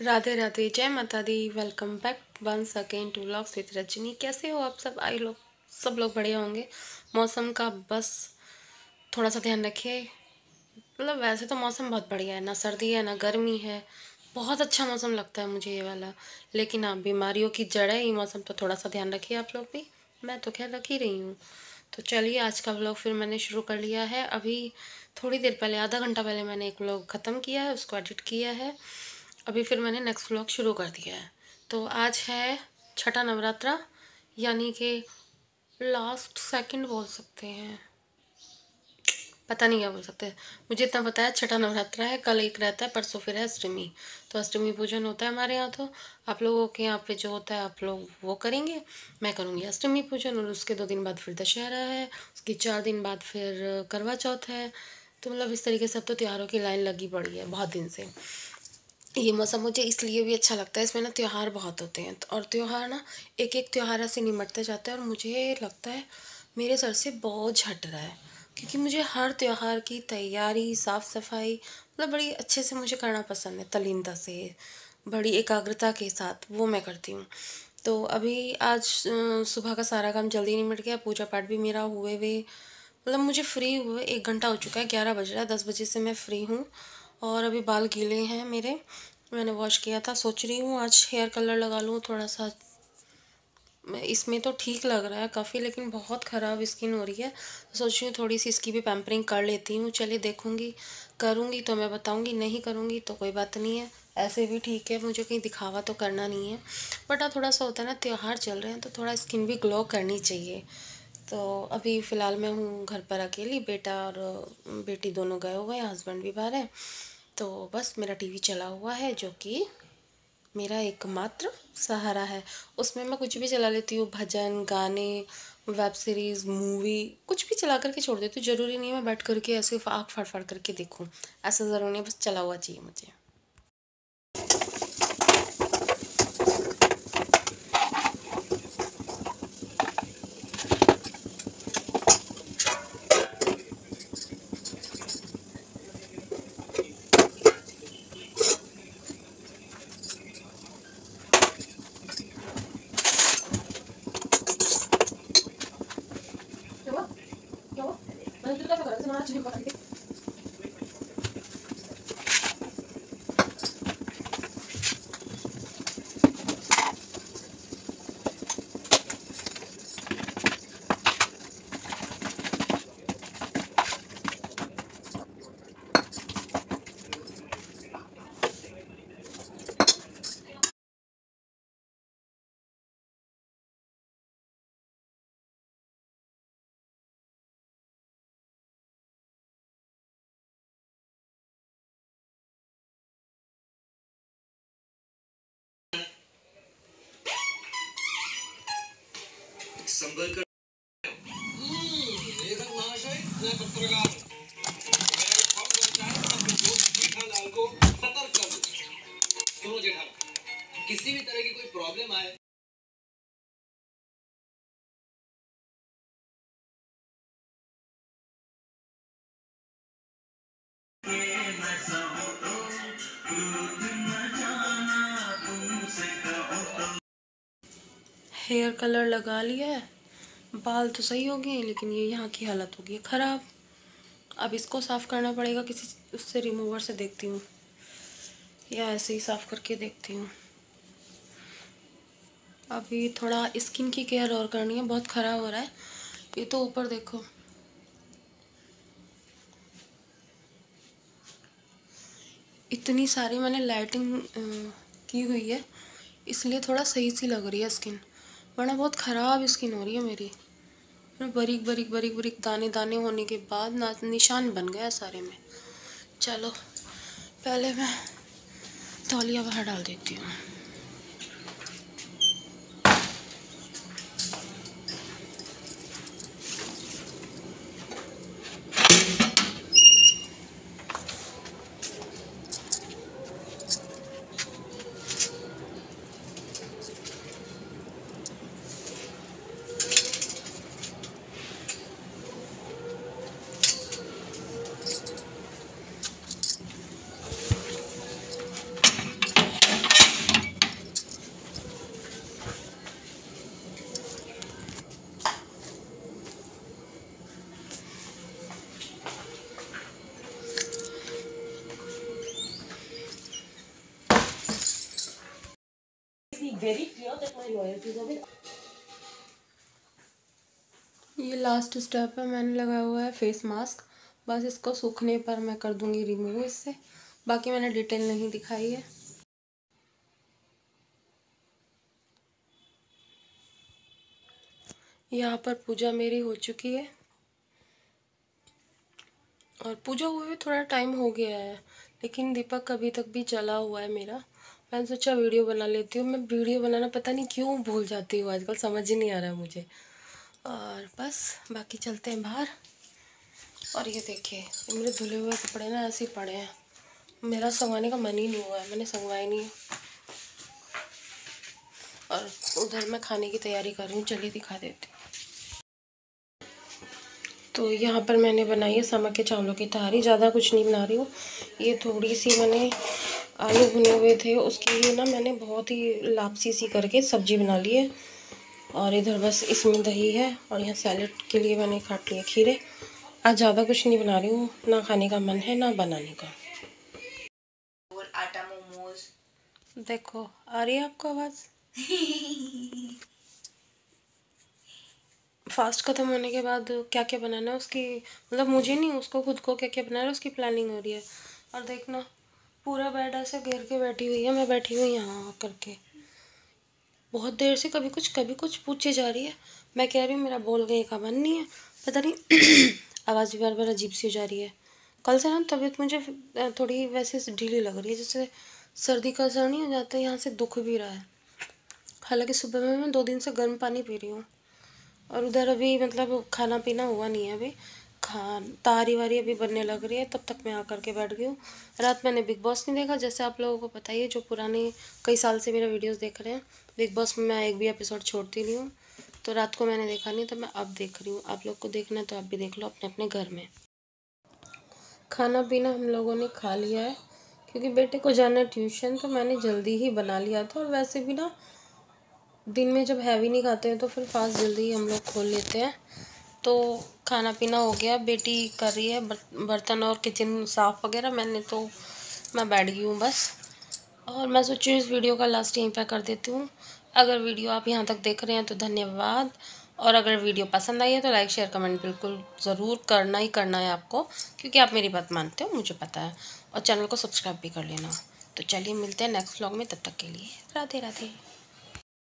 राधे राधे, जय माता दी। Welcome back once again to vlogs with Rajni कैसे हो आप सब? आई लोग सब लोग बढ़िया होंगे। मौसम का बस थोड़ा सा ध्यान रखिए। मतलब वैसे तो मौसम बहुत बढ़िया है। ना सर्दी है, ना गर्मी है। बहुत अच्छा मौसम लगता है मुझे ये वाला। लेकिन हाँ बीमारियों की जड़ है, ये मौसम तो थोड़ा सा ध्यान रखिए आप लोग भी। मैं तो खैर रख ही रही हूँ। तो चलिए, आज का व्लॉग फिर मैंने शुरू कर लिया है। अभी थोड़ी देर पहले, आधा घंटा पहले मैंने एक व्लॉग ख़त्म किया है, उसको एडिट किया है। अभी फिर मैंने नेक्स्ट व्लॉग शुरू कर दिया है। तो आज है छठा नवरात्रा, यानी कि लास्ट सेकंड बोल सकते हैं। पता नहीं क्या बोल सकते मुझे इतना पता है छठा नवरात्रा है, कल एक रहता है, परसों फिर है अष्टमी। तो अष्टमी पूजन होता है हमारे यहाँ तो। आप लोगों के यहाँ पे जो होता है, आप लोग वो करेंगे, मैं करूँगी अष्टमी पूजन और उसके दो दिन बाद फिर दशहरा है, उसके चार दिन बाद फिर करवा चौथ है। तो मतलब इस तरीके से अब तो त्योहारों की लाइन लगी पड़ी है बहुत दिन से। ये मौसम मुझे इसलिए भी अच्छा लगता है, इसमें ना त्यौहार बहुत होते हैं। और त्यौहार ना एक एक त्यौहार ऐसे निमटते जाते हैं और मुझे लगता है मेरे सर से बहुत झट रहा है। क्योंकि मुझे हर त्यौहार की तैयारी साफ़ सफ़ाई मतलब बड़ी अच्छे से मुझे करना पसंद है तलीनता से, बड़ी एकाग्रता के साथ, वो मैं करती हूँ। तो अभी आज सुबह का सारा काम जल्दी निमट गया पूजा पाठ भी मेरा हुए हुए मतलब मुझे फ्री हुए, एक घंटा हो चुका है, ग्यारह बज रहा है, दस बजे से मैं फ्री हूँ। और अभी बाल गीले हैं मेरे। मैंने वॉश किया था। सोच रही हूँ आज हेयर कलर लगा लूँ थोड़ा सा इसमें तो ठीक लग रहा है काफ़ी, लेकिन बहुत ख़राब स्किन हो रही है। सोच रही हूँ थोड़ी सी इसकी भी पैम्परिंग कर लेती हूँ। चलिए देखूँगी। करूँगी तो मैं बताऊँगी, नहीं करूँगी तो कोई बात नहीं है। ऐसे भी ठीक है, मुझे कहीं दिखावा तो करना नहीं है। बट हाँ थोड़ा सा होता है ना, त्यौहार चल रहे हैं तो थोड़ा स्किन भी ग्लो करनी चाहिए। तो अभी फ़िलहाल मैं हूँ घर पर अकेली। बेटा और बेटी दोनों गए हुए हैं हस्बैंड भी बाहर है। तो बस मेरा टीवी चला हुआ है, जो कि मेरा एकमात्र सहारा है। उसमें मैं कुछ भी चला लेती हूँ, भजन, गाने, वेब सीरीज़, मूवी, कुछ भी चला करके छोड़ देती हूँ। ज़रूरी नहीं है मैं बैठ करके ऐसे आँख फाड़ फाड़ करके देखूँ। ऐसा ज़रूरी नहीं बस चला हुआ चाहिए मुझे। Gracias. संभल कर किसी भी तरह की कोई प्रॉब्लम आए हेयर कलर लगा लिया है। बाल तो सही हो गए लेकिन ये यहाँ की हालत हो गई है ख़राब। अब इसको साफ़ करना पड़ेगा, किसी उससे रिमूवर से देखती हूँ। या ऐसे ही साफ़ करके देखती हूँ। अभी थोड़ा स्किन की केयर और करनी है, बहुत ख़राब हो रहा है। ये तो ऊपर देखो। इतनी सारी मैंने लाइटिंग की हुई है, इसलिए थोड़ा सही सी लग रही है स्किन वरना बहुत ख़राब स्किन हो रही है मेरी। बरीक बरीक बरीक बरीक दाने दाने होने के बाद ना निशान बन गया सारे में। चलो, पहले मैं तौलिया बाहर डाल देती हूँ। Very clear that my loyalties are with ये लास्ट स्टेप है, मैंने लगाया हुआ है फेस मास्क बस इसको सूखने पर मैं कर दूँगी रिमूव इससे। बाकी मैंने डिटेल नहीं दिखाई है। यहाँ पर पूजा मेरी हो चुकी है। और पूजा हुए थोड़ा टाइम हो गया है, लेकिन दीपक अभी तक भी चला हुआ है मेरा। मैंने सोचा वीडियो बना लेती हूँ। मैं वीडियो बनाना पता नहीं क्यों भूल जाती हूँ। आजकल समझ ही नहीं आ रहा मुझे। और बस, बाकी चलते हैं बाहर। और ये देखिए मेरे धुले हुए कपड़े ना ऐसे ही पड़े हैं। मेरा संगवाने का मन ही नहीं हुआ है। मैंने संगवाए नहीं। और उधर मैं खाने की तैयारी कर रही हूँ। चलिए दिखा देती हूँ। तो यहाँ पर मैंने बनाई है समक के चावलों की तहारी। ज़्यादा कुछ नहीं बना रही हूँ। ये थोड़ी सी मैंने आलू भुने हुए थे। उसके लिए ना मैंने बहुत ही लापसी सी करके सब्ज़ी बना ली है। और इधर बस इसमें दही है और यहाँ सैलड के लिए मैंने काट लिए खीरे। आज ज़्यादा कुछ नहीं बना रही हूँ। ना खाने का मन है ना बनाने का। और आटा मोमोज। देखो आ रही है आपको आवाज़? फास्ट ख़त्म होने के बाद क्या क्या बनाना है उसकी? मतलब मुझे नहीं उसको खुद को क्या क्या बनाना है उसकी प्लानिंग हो रही है। और देखना। पूरा बेड ऐसे घेर के बैठी हुई है, मैं बैठी हुई यहाँ करके। बहुत देर से कभी कुछ कभी कुछ पूछे जा रही है। मैं कह रही हूँ, मेरा बोल गए का मन नहीं है। पता नहीं, आवाज़ भी बार बार अजीब सी हो जा रही है। कल से ना तबीयत मुझे थोड़ी वैसे ढीली लग रही है, जैसे सर्दी का असर नहीं हो जाता, यहाँ से दुख भी रहा है। हालाँकि सुबह में मैं दो दिन से गर्म पानी पी रही हूँ। और उधर अभी मतलब खाना पीना हुआ नहीं है अभी। खा तारी वारी अभी बनने लग रही है, तब तक मैं आकर के बैठ गई हूँ। रात मैंने बिग बॉस नहीं देखा, जैसे आप लोगों को पता ही है, जो पुराने, कई साल से मेरा वीडियोस देख रहे हैं। बिग बॉस में मैं एक भी एपिसोड छोड़ती नहीं हूँ। तो रात को मैंने देखा नहीं तो मैं अब देख रही हूँ। आप लोग को देखना है तो आप भी देख लो अपने अपने घर में। खाना पीना हम लोगों ने खा लिया है, क्योंकि बेटे को जाना ट्यूशन तो मैंने जल्दी ही बना लिया था। और वैसे भी ना, दिन में जब हैवी नहीं खाते हैं तो फिर फास्ट जल्दी ही हम लोग खोल लेते हैं। तो खाना पीना हो गया, बेटी कर रही है बर्तन और किचन साफ़ वगैरह, मैंने तो मैं बैठ गई हूँ बस। और मैं सोची इस वीडियो का लास्ट यहीं पर कर देती हूँ। अगर वीडियो आप यहाँ तक देख रहे हैं तो धन्यवाद। और अगर वीडियो पसंद आई है तो लाइक शेयर कमेंट बिल्कुल ज़रूर करना ही करना है आपको, क्योंकि आप मेरी बात मानते हो, मुझे पता है। और चैनल को सब्सक्राइब भी कर लेना। तो चलिए मिलते हैं नेक्स्ट व्लॉग में, तब तक के लिए राधे राधे